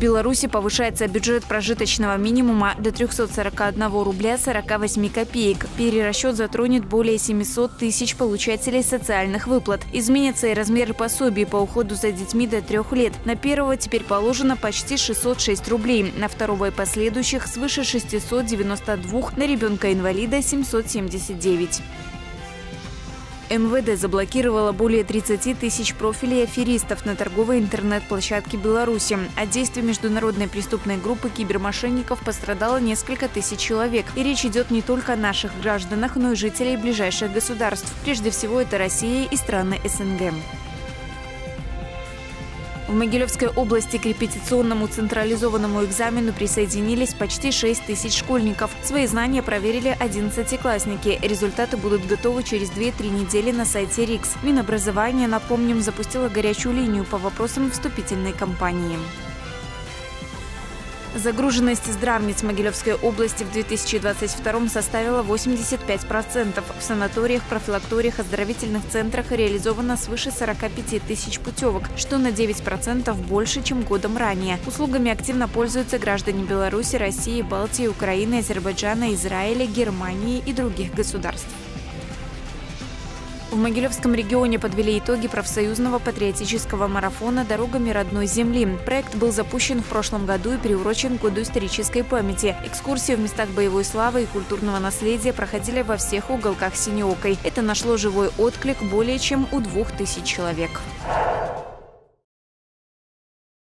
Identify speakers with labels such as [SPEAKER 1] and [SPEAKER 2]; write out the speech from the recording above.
[SPEAKER 1] Беларуси повышается бюджет прожиточного минимума до 341 рубля 48 копеек. Перерасчет затронет более 700 тысяч получателей социальных выплат. Изменятся и размеры пособий по уходу за детьми до трех лет. На первого теперь положено почти 606 рублей, на второго и последующих свыше 692, на ребенка-инвалида 779. МВД заблокировала более 30 тысяч профилей аферистов на торговой интернет-площадке Беларуси. От действий международной преступной группы кибермошенников пострадало несколько тысяч человек. И речь идет не только о наших гражданах, но и жителей ближайших государств. Прежде всего, это Россия и страны СНГ. В Могилевской области к репетиционному централизованному экзамену присоединились почти 6 тысяч школьников. Свои знания проверили 11-классники. Результаты будут готовы через 2-3 недели на сайте РИКС. Минобразование, напомним, запустило горячую линию по вопросам вступительной кампании. Загруженность здравниц Могилевской области в 2022 составила 85%. В санаториях, профилакториях, оздоровительных центрах реализовано свыше 45 тысяч путевок, что на 9% больше, чем годом ранее. Услугами активно пользуются граждане Беларуси, России, Балтии, Украины, Азербайджана, Израиля, Германии и других государств. В Могилевском регионе подвели итоги профсоюзного патриотического марафона «Дорогами родной земли». Проект был запущен в прошлом году и приурочен к Году исторической памяти. Экскурсии в местах боевой славы и культурного наследия проходили во всех уголках Синеокой. Это нашло живой отклик более чем у двух тысяч человек.